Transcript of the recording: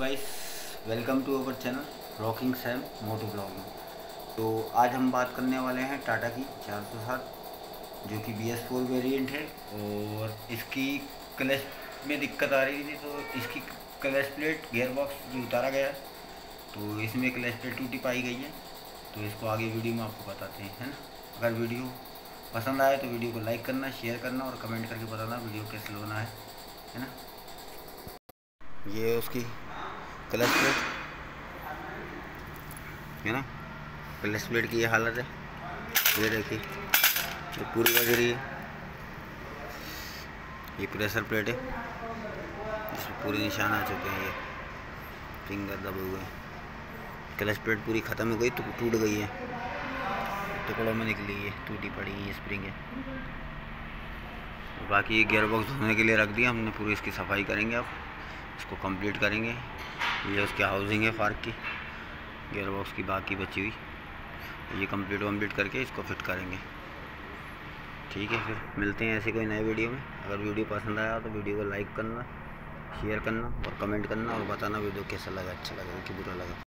Guys welcome to our channel rocking Sam moto vlogging तो आज हम बात करने वाले हैं टाटा की 407 जो कि बी एस फोर वेरियंट है, और इसकी क्लच में दिक्कत आ रही थी तो इसकी क्लच प्लेट गेयर बॉक्स जो उतारा गया तो इसमें क्लच प्लेट टूटी पाई गई है। तो इसको आगे वीडियो में आपको बताते हैं, है ना? अगर वीडियो पसंद आए तो वीडियो को लाइक करना शेयर करना और कमेंट करके बताना वीडियो कैसे लोना है है ना? ये उसकी क्लच प्लेट है ना? क्लच प्लेट की ये हालत है। ये देखिए, ये पूरी बज रही है। ये प्रेशर प्लेट है। इसमें पूरे निशान आ चुके हैं ये। फिंगर दबे हुए हैं। क्लच प्लेट पूरी ख़त्म हो गई तो टूट गई है। टुकड़ों में निकली है, टूटी पड़ी है स्प्रिंग है। बाकी गियर बॉक्स धोने के लिए रख दिया, हमने पूरी इसकी सफ़ाई करेंगे अब। इसको कंप्लीट करेंगे। ये उसकी हाउसिंग है फार्क की। गेयर बॉक्स की बाकी बची हुई। ये कंप्लीट वम्प्लीट करके इसको फिट करेंगे। ठीक है फिर, मिलते हैं ऐसे कोई नए वीडियो में। अगर वीडियो पसंद आया तो वीडियो को लाइक करना शेयर करना और कमेंट करना और बताना वीडियो कैसा लगा अच्छा लगा, कि बुरा लगा।